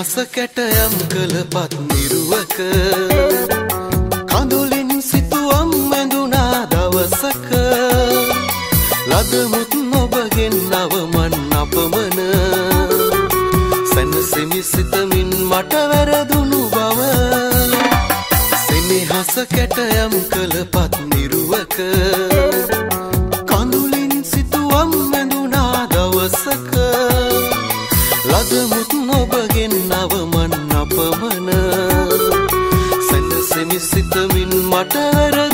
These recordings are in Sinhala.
සෙනෙහස කැටයම් කළ පත් නිරුවක. කඳුලින් සිතුවම් ඇඳුනා දවසක. ලදමුත් නොබගෙන් නවමන් අපමන සැනසෙමි සිතමින් මට වැරදුණු බව. සෙනෙහස කැටයම් කළ පත් නිරුවක. කඳුලින් සිතුවම් ඇඳුනා දවසක. ලදමුත් නොබගෙන් නවමන් අපමන සැනසෙමි සිතමින් මට වැරදුණු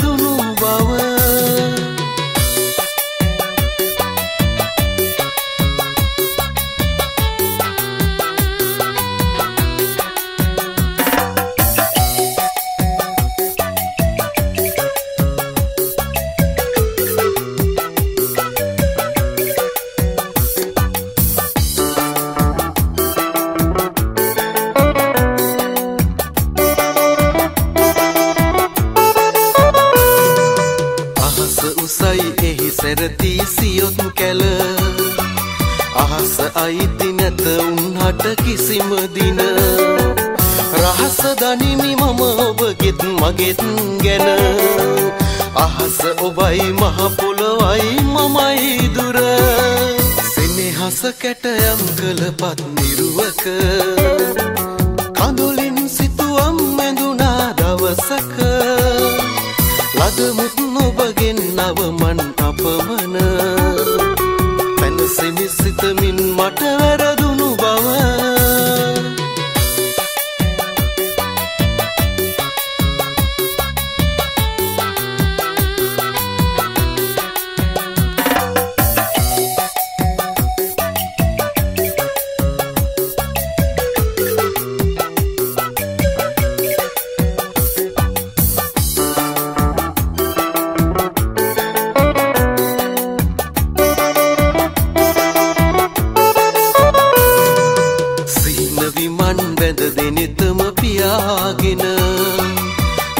එහි සැරතී සියොත් කැල. අහස අයිති නැත උන්හට කිසිම දින. රහස දනිමි මම ඔබගෙත් මගෙත් ගැන. අහස ඔබයි මහපොළොවයි මමයි දුර. සෙනෙහස කැටයම් කළ පත් නිරුවක. කඳුලින් සිතුවම් ඇඳුනා දවසක. සිතමින් දෙනෙතම පියාගෙන.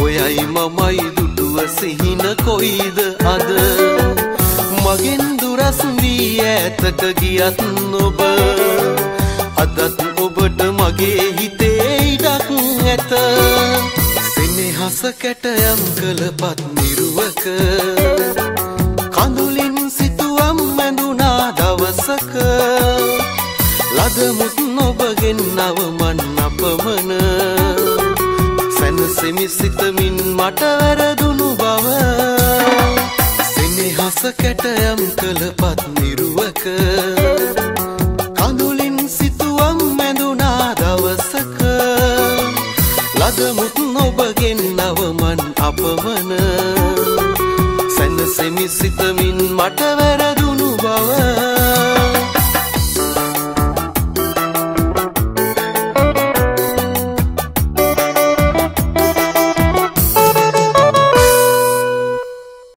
ඔයයි මමයි දුටුව සිහින කොයිද අද? මගෙන් දුරස් වී ඈතට ගියත් නොබ. අදත් ඔබට මගේ හිතේ ඉඩක් ඇත. සෙනෙහස කැටයම් කළ පත් නිරුවක. කඳුලින් සිතුවම් ඇඳුනා දවසක. ලදමුත් නොබගෙන් නවමන් සැනසෙමි සිතමින් මට වැරදුණු බව. සෙනෙහස කැටයම් කළ පත් නිරුවක. කඳුලින් සිතුවම් ඇඳුනා දවසක. ලදමුත් නොබගෙන් නවමන් අපමන සැනසෙමි සිතමින් මට වැරදුණු බව.